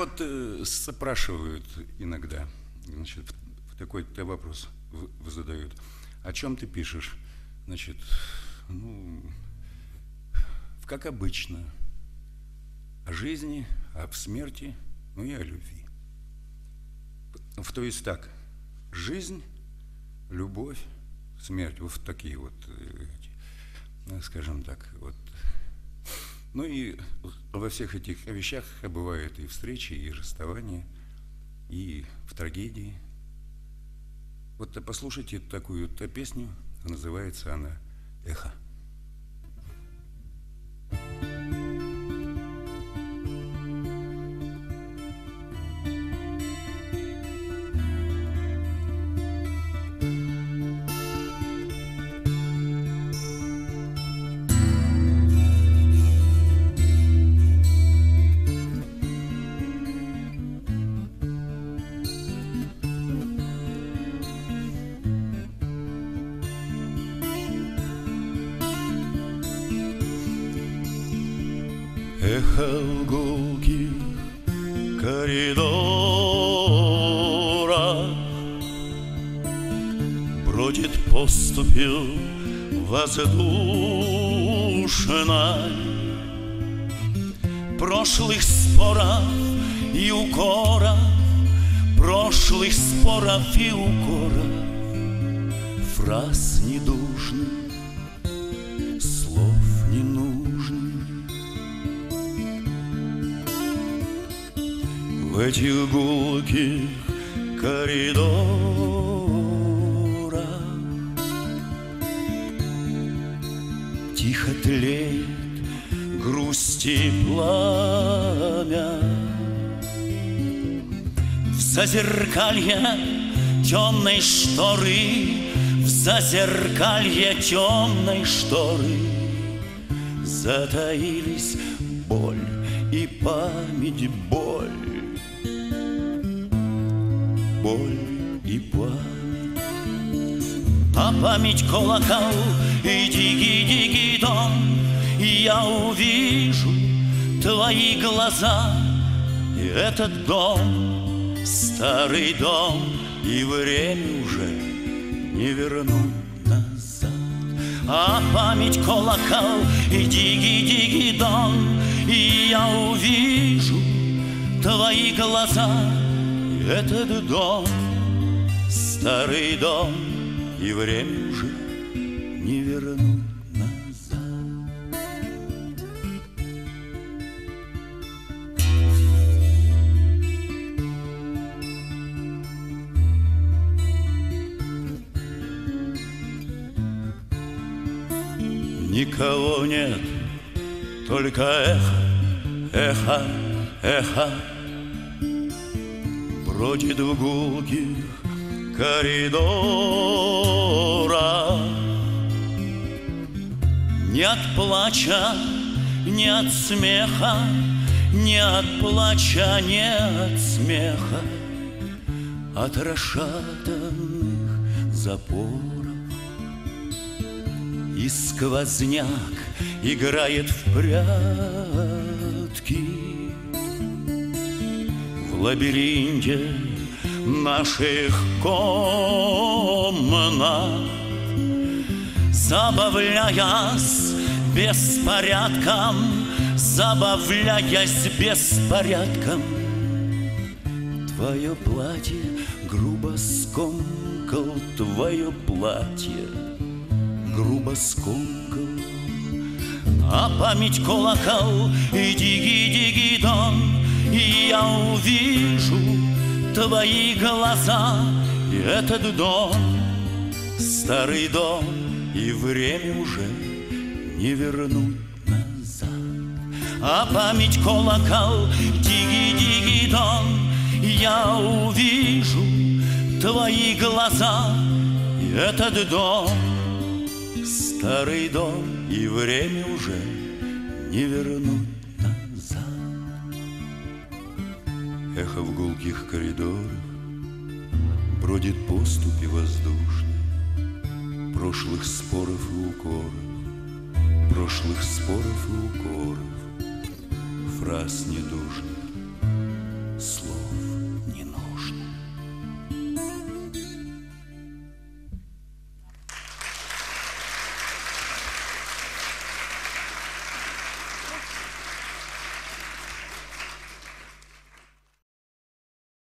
вот э, спрашивают иногда, значит, такой-то вопрос задают. О чем ты пишешь? Значит, ну, как обычно, о жизни, об смерти, ну и о любви. То есть так, жизнь, любовь, смерть, вот такие вот, э, скажем так, вот. Ну и во всех этих вещах бывают и встречи, и расставания, и в трагедии. Вот послушайте такую -то песню, называется она «Эхо». Эхо гулких коридорах Бродит поступью воздушной. Прошлых споров и укоров Прошлых споров и укоров Фраз недужных В этих гулких коридорах. Тихо тлеет грусти пламя. В зазеркалье темной шторы В зазеркалье темной шторы Затаились боль и память боль боль и память. А память колокол и диги-диги-дон, Я увижу твои глаза и этот дом, Старый дом, и время уже не вернуть назад. А память колокол и диги-диги-дон, И я увижу твои глаза этот дом, старый дом, и время уже не вернуть назад. Никого нет, только эхо, эхо, эхо бродит в гулких коридорах. Не от плача, не от смеха, не от плача, не от смеха, От расшатанных запоров. И сквозняк играет в прятки — лабиринте наших комнат, Забавляясь беспорядком, Забавляясь беспорядком, Твое платье грубо скомкал, Твое платье грубо скомкал. А память колокол и диги-диги-дон и я увижу твои глаза И этот дом, старый дом И время уже не вернуть назад. А память колокол, диги-диги-дон Я увижу твои глаза И этот дом, старый дом И время уже не вернуть Эхо в гулких коридорах Бродит поступи воздушной Прошлых споров и укоров Прошлых споров и укоров. Фраз недужных